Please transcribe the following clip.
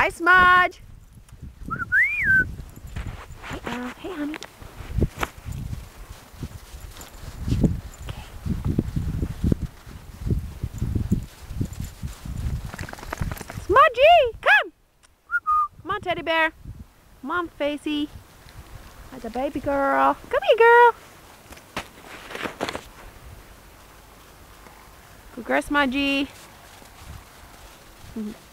Hi, Smudge. Hey, uh, hey, honey. Okay. Come. Come teddy bear. Mom, on, Facey. That's a baby girl. Come here, girl. Good girl, Smudgy. Mm-hmm.